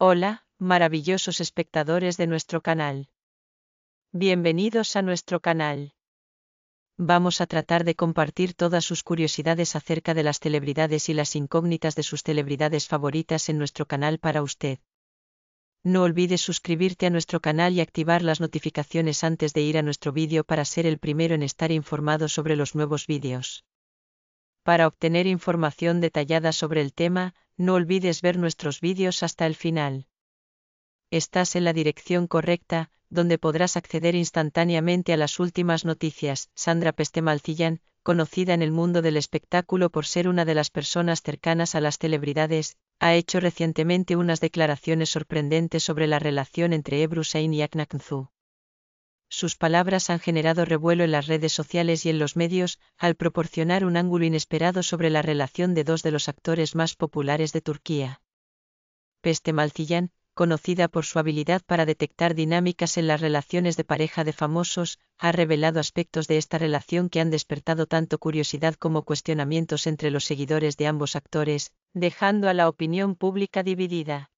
Hola, maravillosos espectadores de nuestro canal. Bienvenidos a nuestro canal. Vamos a tratar de compartir todas sus curiosidades acerca de las celebridades y las incógnitas de sus celebridades favoritas en nuestro canal para usted. No olvides suscribirte a nuestro canal y activar las notificaciones antes de ir a nuestro vídeo para ser el primero en estar informado sobre los nuevos vídeos. Para obtener información detallada sobre el tema, no olvides ver nuestros vídeos hasta el final. Estás en la dirección correcta, donde podrás acceder instantáneamente a las últimas noticias. Sandra Pestemalcillán, conocida en el mundo del espectáculo por ser una de las personas cercanas a las celebridades, ha hecho recientemente unas declaraciones sorprendentes sobre la relación entre Ebru Sein y Aknaknzu sus palabras han generado revuelo en las redes sociales y en los medios, al proporcionar un ángulo inesperado sobre la relación de dos de los actores más populares de Turquía. Peste Malcillán, conocida por su habilidad para detectar dinámicas en las relaciones de pareja de famosos, ha revelado aspectos de esta relación que han despertado tanto curiosidad como cuestionamientos entre los seguidores de ambos actores, dejando a la opinión pública dividida.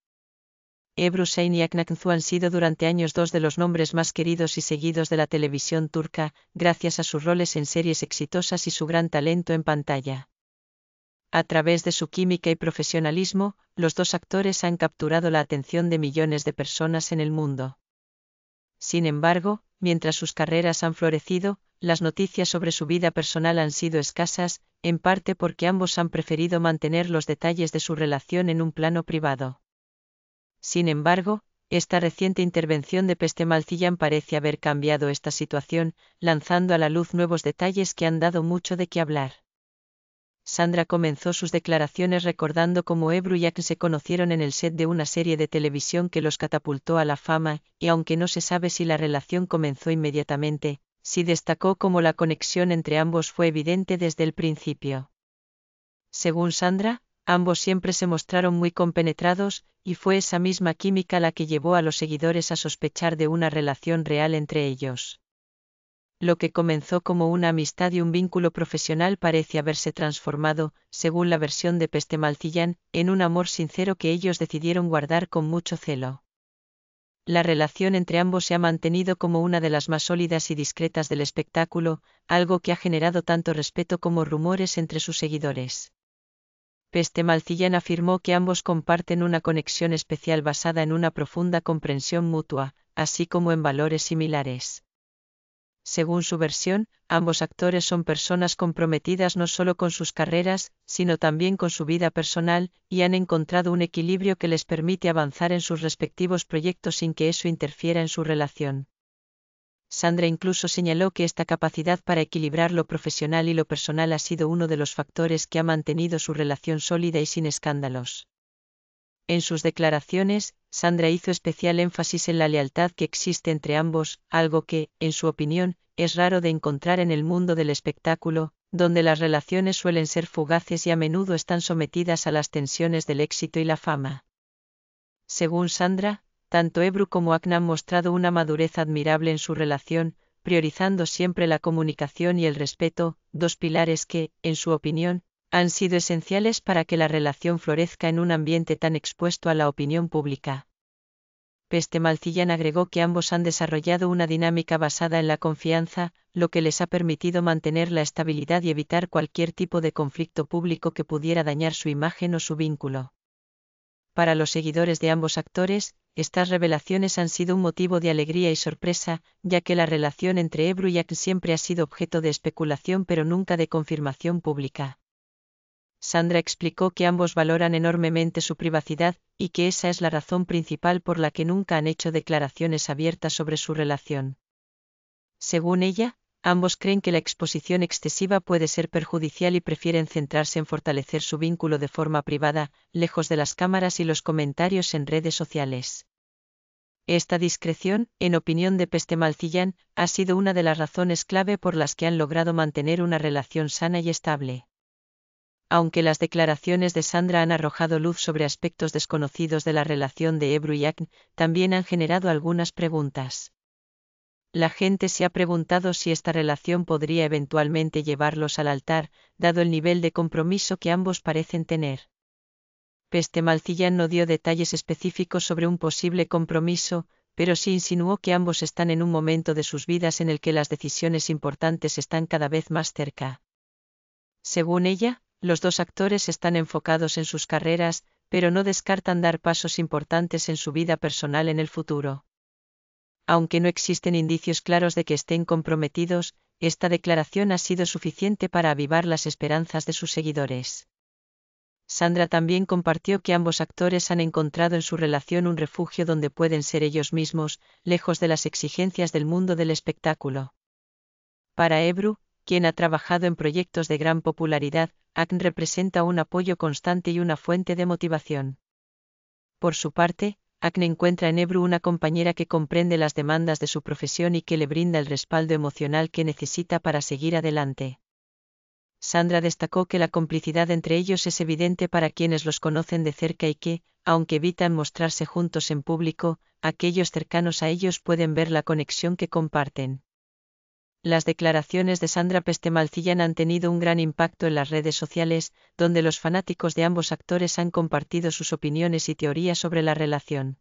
Ebru Sein y Aknaknzu han sido durante años dos de los nombres más queridos y seguidos de la televisión turca, gracias a sus roles en series exitosas y su gran talento en pantalla. A través de su química y profesionalismo, los dos actores han capturado la atención de millones de personas en el mundo. Sin embargo, mientras sus carreras han florecido, las noticias sobre su vida personal han sido escasas, en parte porque ambos han preferido mantener los detalles de su relación en un plano privado. Sin embargo, esta reciente intervención de Pestemalcillan parece haber cambiado esta situación, lanzando a la luz nuevos detalles que han dado mucho de qué hablar. Sandra comenzó sus declaraciones recordando cómo Ebru y se conocieron en el set de una serie de televisión que los catapultó a la fama, y aunque no se sabe si la relación comenzó inmediatamente, sí destacó cómo la conexión entre ambos fue evidente desde el principio. Según Sandra, ambos siempre se mostraron muy compenetrados, y fue esa misma química la que llevó a los seguidores a sospechar de una relación real entre ellos. Lo que comenzó como una amistad y un vínculo profesional parece haberse transformado, según la versión de Pestemalcillán, en un amor sincero que ellos decidieron guardar con mucho celo. La relación entre ambos se ha mantenido como una de las más sólidas y discretas del espectáculo, algo que ha generado tanto respeto como rumores entre sus seguidores. Peste Malcillán afirmó que ambos comparten una conexión especial basada en una profunda comprensión mutua, así como en valores similares. Según su versión, ambos actores son personas comprometidas no solo con sus carreras, sino también con su vida personal, y han encontrado un equilibrio que les permite avanzar en sus respectivos proyectos sin que eso interfiera en su relación. Sandra incluso señaló que esta capacidad para equilibrar lo profesional y lo personal ha sido uno de los factores que ha mantenido su relación sólida y sin escándalos. En sus declaraciones, Sandra hizo especial énfasis en la lealtad que existe entre ambos, algo que, en su opinión, es raro de encontrar en el mundo del espectáculo, donde las relaciones suelen ser fugaces y a menudo están sometidas a las tensiones del éxito y la fama. Según Sandra, tanto Ebru como Akna han mostrado una madurez admirable en su relación, priorizando siempre la comunicación y el respeto, dos pilares que, en su opinión, han sido esenciales para que la relación florezca en un ambiente tan expuesto a la opinión pública. Peste Malcillán agregó que ambos han desarrollado una dinámica basada en la confianza, lo que les ha permitido mantener la estabilidad y evitar cualquier tipo de conflicto público que pudiera dañar su imagen o su vínculo. Para los seguidores de ambos actores, estas revelaciones han sido un motivo de alegría y sorpresa, ya que la relación entre Ebru y Ak siempre ha sido objeto de especulación pero nunca de confirmación pública. Sandra explicó que ambos valoran enormemente su privacidad, y que esa es la razón principal por la que nunca han hecho declaraciones abiertas sobre su relación. Según ella, ambos creen que la exposición excesiva puede ser perjudicial y prefieren centrarse en fortalecer su vínculo de forma privada, lejos de las cámaras y los comentarios en redes sociales. Esta discreción, en opinión de Pestemalcillán, ha sido una de las razones clave por las que han logrado mantener una relación sana y estable. Aunque las declaraciones de Sandra han arrojado luz sobre aspectos desconocidos de la relación de Ebru y Akn, también han generado algunas preguntas la gente se ha preguntado si esta relación podría eventualmente llevarlos al altar, dado el nivel de compromiso que ambos parecen tener. Pestemalcillan no dio detalles específicos sobre un posible compromiso, pero sí insinuó que ambos están en un momento de sus vidas en el que las decisiones importantes están cada vez más cerca. Según ella, los dos actores están enfocados en sus carreras, pero no descartan dar pasos importantes en su vida personal en el futuro. Aunque no existen indicios claros de que estén comprometidos, esta declaración ha sido suficiente para avivar las esperanzas de sus seguidores. Sandra también compartió que ambos actores han encontrado en su relación un refugio donde pueden ser ellos mismos, lejos de las exigencias del mundo del espectáculo. Para Ebru, quien ha trabajado en proyectos de gran popularidad, ACN representa un apoyo constante y una fuente de motivación. Por su parte, ACN encuentra en Ebru una compañera que comprende las demandas de su profesión y que le brinda el respaldo emocional que necesita para seguir adelante. Sandra destacó que la complicidad entre ellos es evidente para quienes los conocen de cerca y que, aunque evitan mostrarse juntos en público, aquellos cercanos a ellos pueden ver la conexión que comparten. Las declaraciones de Sandra Pestemalcillan han tenido un gran impacto en las redes sociales, donde los fanáticos de ambos actores han compartido sus opiniones y teorías sobre la relación.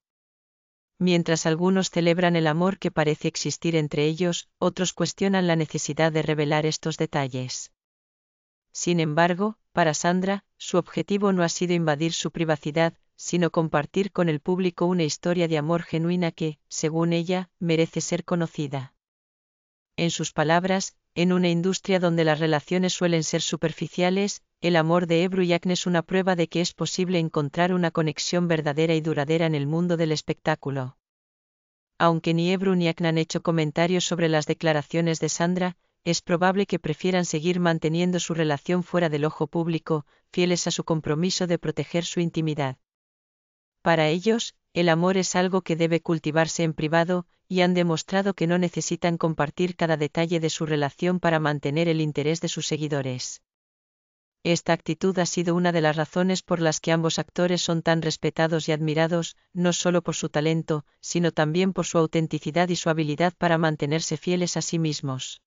Mientras algunos celebran el amor que parece existir entre ellos, otros cuestionan la necesidad de revelar estos detalles. Sin embargo, para Sandra, su objetivo no ha sido invadir su privacidad, sino compartir con el público una historia de amor genuina que, según ella, merece ser conocida. En sus palabras, en una industria donde las relaciones suelen ser superficiales, el amor de Ebru y Acne es una prueba de que es posible encontrar una conexión verdadera y duradera en el mundo del espectáculo. Aunque ni Ebru ni Acne han hecho comentarios sobre las declaraciones de Sandra, es probable que prefieran seguir manteniendo su relación fuera del ojo público, fieles a su compromiso de proteger su intimidad. Para ellos, el amor es algo que debe cultivarse en privado, y han demostrado que no necesitan compartir cada detalle de su relación para mantener el interés de sus seguidores. Esta actitud ha sido una de las razones por las que ambos actores son tan respetados y admirados, no solo por su talento, sino también por su autenticidad y su habilidad para mantenerse fieles a sí mismos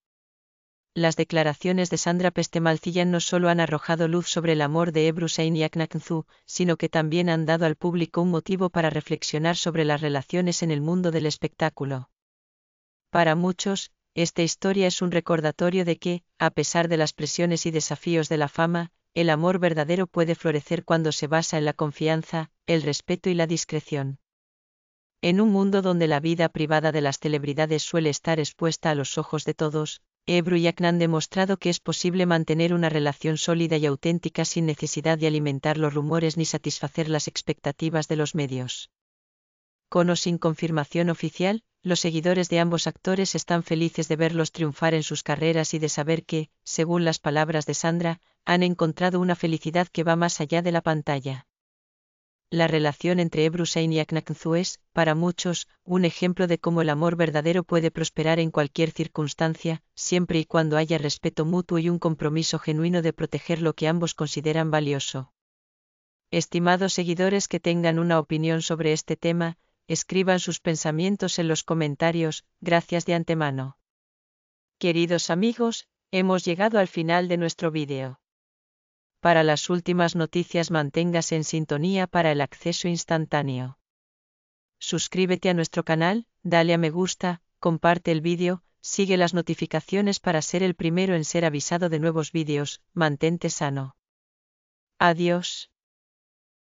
las declaraciones de Sandra Pestemalcillan no solo han arrojado luz sobre el amor de Ebrusain y Aknaknzu, sino que también han dado al público un motivo para reflexionar sobre las relaciones en el mundo del espectáculo. Para muchos, esta historia es un recordatorio de que, a pesar de las presiones y desafíos de la fama, el amor verdadero puede florecer cuando se basa en la confianza, el respeto y la discreción. En un mundo donde la vida privada de las celebridades suele estar expuesta a los ojos de todos, Ebru y han demostrado que es posible mantener una relación sólida y auténtica sin necesidad de alimentar los rumores ni satisfacer las expectativas de los medios. Con o sin confirmación oficial, los seguidores de ambos actores están felices de verlos triunfar en sus carreras y de saber que, según las palabras de Sandra, han encontrado una felicidad que va más allá de la pantalla la relación entre Ebrusain y Aknaknzu es, para muchos, un ejemplo de cómo el amor verdadero puede prosperar en cualquier circunstancia, siempre y cuando haya respeto mutuo y un compromiso genuino de proteger lo que ambos consideran valioso. Estimados seguidores que tengan una opinión sobre este tema, escriban sus pensamientos en los comentarios, gracias de antemano. Queridos amigos, hemos llegado al final de nuestro vídeo. Para las últimas noticias manténgase en sintonía para el acceso instantáneo. Suscríbete a nuestro canal, dale a me gusta, comparte el vídeo, sigue las notificaciones para ser el primero en ser avisado de nuevos vídeos, mantente sano. Adiós.